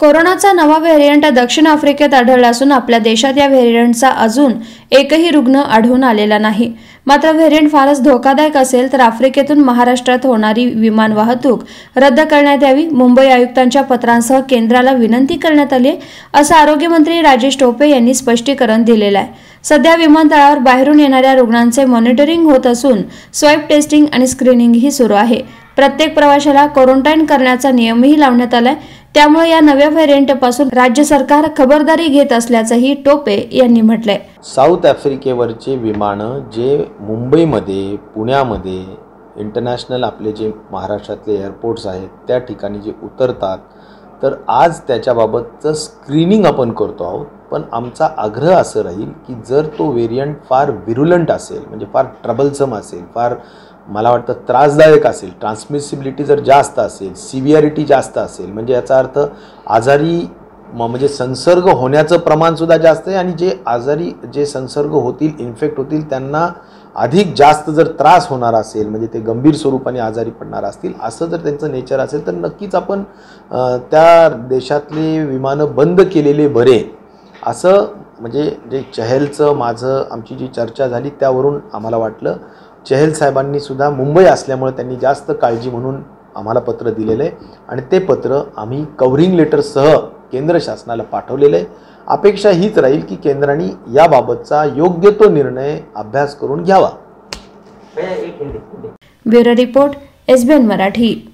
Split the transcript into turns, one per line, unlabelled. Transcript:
कोरोनाचा नवा व्हेरियंट दक्षिण आफ्रिकेत आढळला असून आपल्या देशात या व्हेरियंटचा अजून एकही रुग्ण आढळून आलेला नाही. मात्र व्हेरियंट फारच धोकादायक असेल तर आफ्रिकेतून महाराष्ट्रात होणारी विमान वाहतूक रद्द करण्यात यावी मुंबई आयुक्तांच्या पत्रांसह केंद्राला विनंती करण्यात आली आहे, असं आरोग्यमंत्री राजेश टोपे यांनी स्पष्टीकरण दिलेलं आहे सध्या विमानतळावर बाहेरून येणाऱ्या रुग्णांचे मॉनिटरिंग होत असून स्वॅब टेस्टिंग आणि स्क्रीनिंगही सुरू आहे. प्रत्येक प्रवाशाला क्वारंटाईन करण्याचा नियमही लावण्यात आलाय. त्यामुळे या नव्या व्हेरियंटपासून राज्य सरकार खबरदारी घेत असल्याचंही टोपे यांनी म्हटलंय.
साऊथ आफ्रिकेवरचे विमानं जे मुंबईमध्ये पुण्यामध्ये इंटरनॅशनल आपले जे महाराष्ट्रातले एअरपोर्ट्स आहेत त्या ठिकाणी जे उतरतात तर आज त्याच्याबाबतचं स्क्रीनिंग आपण करतो आहोत. पण आमचा आग्रह असं राहील की जर तो व्हेरियंट फार विरुलंट असेल म्हणजे फार ट्रबलसम असेल फार मला वाटतं त्रासदायक असेल ट्रान्समिसिबिलिटी जर जास्त असेल सिव्हिअरिटी जास्त असेल म्हणजे याचा अर्थ आजारी म म्हणजे संसर्ग होण्याचं प्रमाणसुद्धा जास्त आहे आणि जे आजारी जे संसर्ग होतील इन्फेक्ट होतील त्यांना अधिक जास्त जर त्रास होणार असेल म्हणजे ते गंभीर स्वरूपाने आजारी पडणार असतील असं जर त्यांचं नेचर असेल तर नक्कीच आपण त्या देशातले विमानं बंद केलेले बरे. असं म्हणजे जे चहलचं माझं आमची जी चर्चा झाली त्यावरून आम्हाला वाटलं. चहल साहेबांनी सुद्धा मुंबई असल्यामुळे त्यांनी जास्त काळजी म्हणून आम्हाला पत्र दिलेलं. आहे आणि ते पत्र आम्ही कव्हरिंग लेटरसह केंद्र शासनाला पाठवलेलं. आहे अपेक्षा हीच राहील की केंद्राने याबाबतचा योग्य तो निर्णय अभ्यास करून घ्यावा.
Bureau report SBN Marathi.